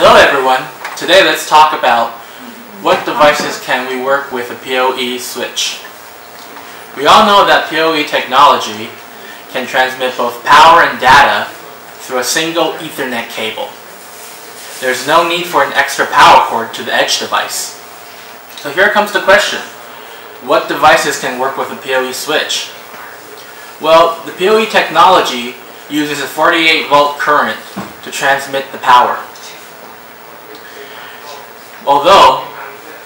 Hello everyone. Today let's talk about what devices can we work with a PoE switch. We all know that PoE technology can transmit both power and data through a single Ethernet cable. There's no need for an extra power cord to the edge device. So here comes the question. What devices can work with a PoE switch? Well, the PoE technology uses a 48 volt current to transmit the power. Although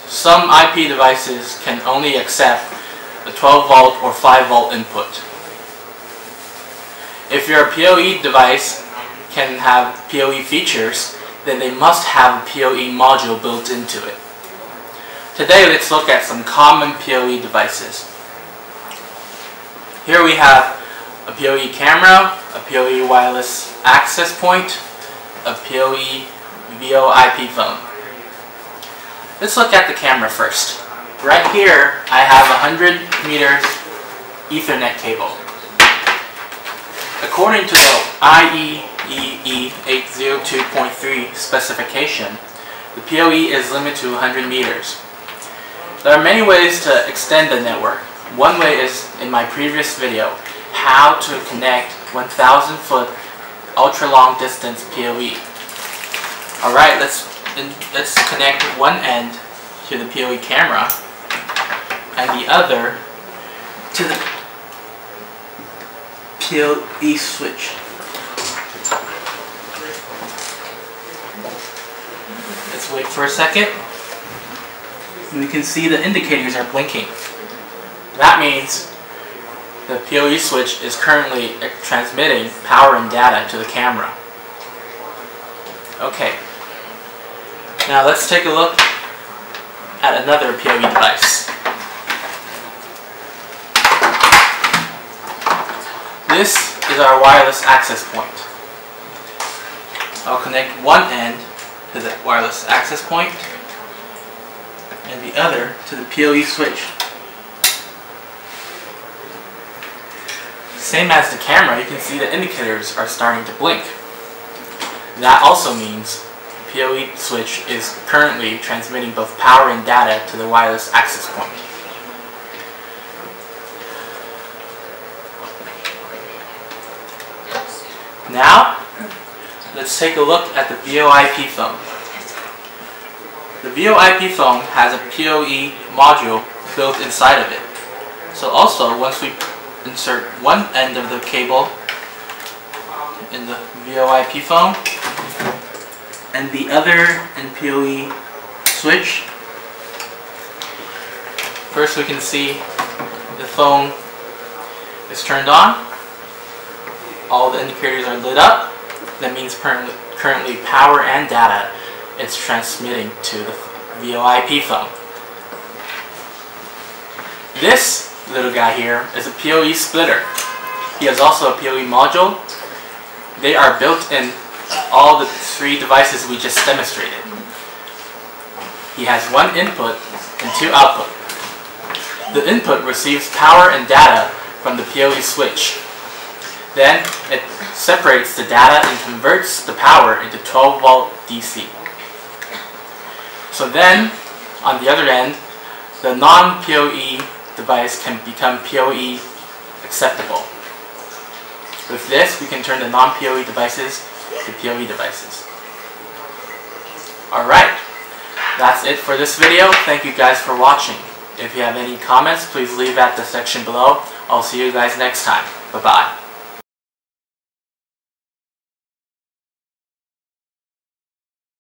some IP devices can only accept a 12 volt or 5 volt input. If your PoE device can have PoE features, then they must have a PoE module built into it. Today let's look at some common PoE devices. Here we have a PoE camera, a PoE wireless access point, a PoE VoIP phone. Let's look at the camera first. Right here, I have a 100 meter Ethernet cable. According to the IEEE 802.3 specification, the PoE is limited to 100 meters. There are many ways to extend the network. One way is in my previous video, how to connect 1000 foot ultra long distance PoE. Alright, let's, let's connect one end to the PoE camera and the other to the PoE switch. Let's wait for a second. We can see the indicators are blinking. That means the PoE switch is currently transmitting power and data to the camera. Okay. Now let's take a look at another PoE device. This is our wireless access point. I'll connect one end to the wireless access point and the other to the PoE switch. Same as the camera, you can see the indicators are starting to blink. That also means PoE switch is currently transmitting both power and data to the wireless access point. Now, let's take a look at the VoIP phone. The VoIP phone has a PoE module built inside of it. So also, once we insert one end of the cable in the VoIP phone and the other in PoE switch. First we can see the phone is turned on. All the indicators are lit up. That means currently power and data is transmitting to the VoIP phone. This little guy here is a PoE splitter. He has also a PoE module. They are built in all the three devices we just demonstrated. He has one input and two output. The input receives power and data from the PoE switch. Then it separates the data and converts the power into 12 volt DC. So then, on the other end, the non-PoE device can become PoE acceptable. With this, we can turn the non-PoE devices to PoE devices. Alright, that's it for this video. Thank you guys for watching. If you have any comments, please leave at the section below. I'll see you guys next time. Bye-bye.